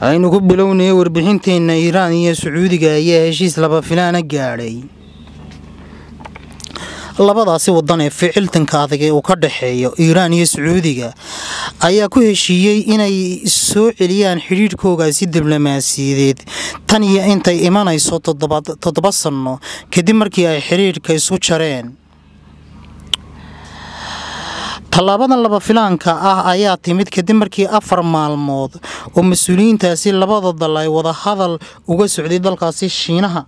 aynu ku bilownaya warbixinteenna iiraan iyo sacuudiga ayaa heshiis laba filaana gaadhay. Labadaasi wadan ee ficiltanka adag ee uu ka dhexeeyo iiraan iyo sacuudiga ayaa ku heshiiyey inay soo celiyaan xidhiidhkoogaasi diblomaasiyadeed. Tan iyo intay imanayso toddoba sanno kadib markii ay xidhiidhka isu jareen tallaabadan laba filaanka ah ayaa timid kadib markii afar maalmood oo mas'uuliyiintaasi labada dal ay wada hadal uga socday dalkaasi shiinaha.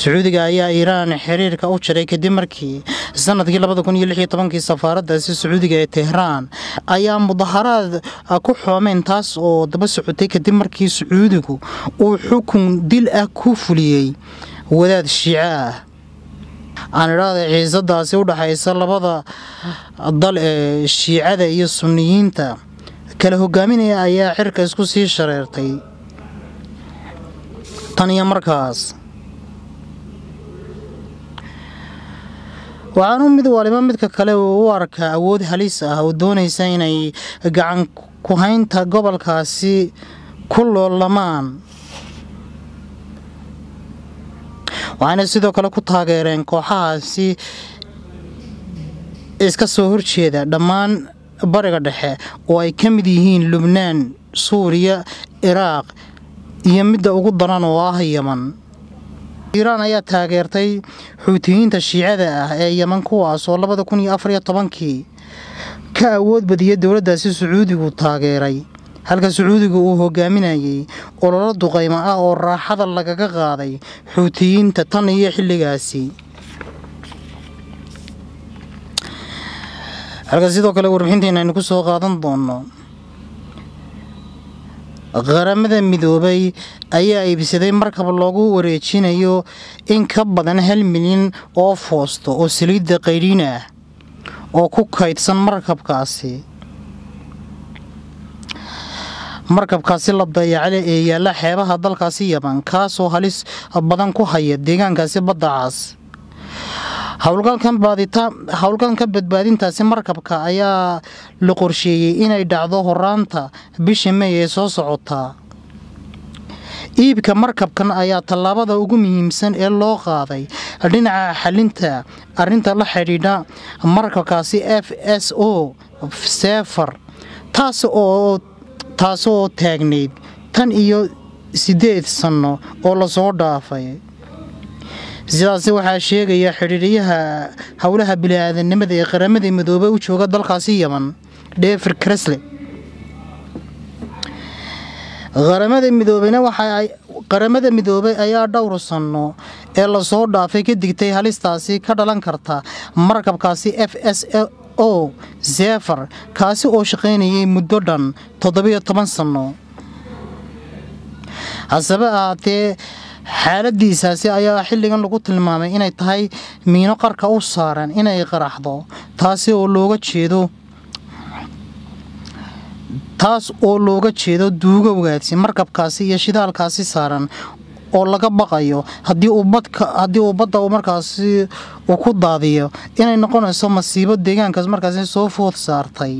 Sacuudiga ayaa iiraan xiriirka u jaray kadib markii sannadkii labada kun iyo lix iyo tobankii safaaradaasi sacuudiga ee tehraan ayaa mudaharaad ku xoomeen taas oo daba socotay kadib markii sacuudigu uu xukun dil ah ku fuliyey wadaad shiico ah aan idhaahda xiisadaasi u dhaxaysa labada dal ee shiicada iyo sunniyiinta. Kala hogaaminaya ayaa cirka isku sii shareertay. Tan iyo markaas. Waxaanu mid waliba midka kale u arkaa awood halis ah oo doonaysa inay gacan ku-haynta gobolkaasi ku loolamaan waxayna sidoo kale ku taageereen kooxahaasi iska soo horjeeda dhammaan bariga dhexe oo ay ka mid yihiin lubnaan suuriya iraaq iyo midda ugu daran oo ah yeman iiraan ayaa taageertay xuutiyiinta shiicada ah ee yeman kuwaas oo labada kun iyo afar iyo tobankii ka awood badiyay dowladdaasi sacuudigu taageeray halka sacuudiga uu hogaaminayay ololo duqaymo ah oo raaxada lagaga qaaday xuutiyiinta tan iyo xilligaasi. Halka sidoo kale warbixinteena aynu ku qaadan doono qaramada midoobay ayaa iibsaday markab loogu wareejinayo in ka badan hal milyan oo foosto oo saliidda qaydhiin ah oo ku kaydsan markabkaasi markabkaasi la dayacle ee yaalla xeebaha dalkaasi yaman kaasoo halis badan ku haya deegaankaasi badda cas howlgalka badbaadintaasi markabka ayaa la qorsheeyey inay dhacdo horaanta bisha mey ee soo socotaa iibka markabkan ayaa tallaabada ugu muhiimsan ee loo qaaday dhinaca xalinta arinta la xidhiidha markabkaasi f s o seefar taas oo taas oo taagnayd tan iyo siddeed sanno oo la soo dhaafay. Sidaasi waxaa sheegaya xidhiidhyaha howlaha bili-aadanimada ee qaramada midoobey u jooga dalkaasi yeman defer kresle qaramada midoobeyna waxaay qaramada midoobey ayaa dhowr sanno ee la soo dhaafay ka digtay halistaasi ka dhalan karta markabkaasi f s o zefer kaasi oo shaqaynayay muddo dhan toddobiyo toban sanno hasebe ahaatee xaaladiisaasi ayaa xilligan lagu tilmaamay inay tahay miino qarka u saaran inay qaraxdo taasi oo looga jeedo taas oo looga jeedo duugowgaasi markabkaasi iyo shidaalkaasi saaran oo laga baqayo haddii uu badda markaasi uu ku daadiyo inay noqonayso masiibo deegaankaas markaasi soo food saartay.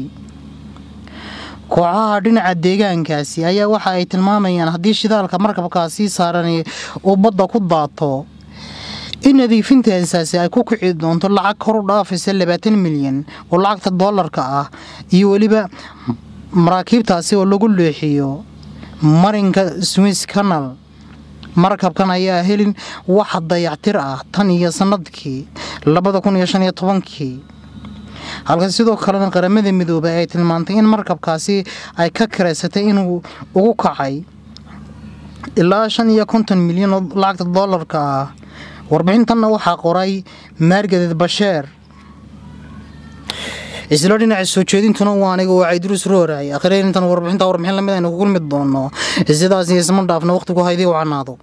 Kooxaha dhinaca deegaankaasi ayaa waxa ay tilmaamayaan haddii shidaalka markabkaasi saarani uu badda ku daato. In nadiifintasaasi ay ku kici doonto lacag kor u dhaafaysa labaatan milyan oo lacagta doolarka ah iyo weliba maraakiibtaasi oo lagu leexiyo marinka swiss canal markabkan ayaa helin wax dayactir ah tan iyo iyo tobankii. Halka sidoo kalena qaramada midoobay ay tilmaantay in markabkaasi ay ka karaysatay inuu ugu kacay ilaa shan iyo konton milyan oo lacagta doolarka ah. Warbixintanna waxaa qoray maargadeed basheer isla dhinaca soo jeedintuna waa aniga oo cayduruus rooray akhriintan warbixinta warbixin la mid aynu ku kulmi doono sidaas iyo isma dhaafna waqhtigu haydii u canaado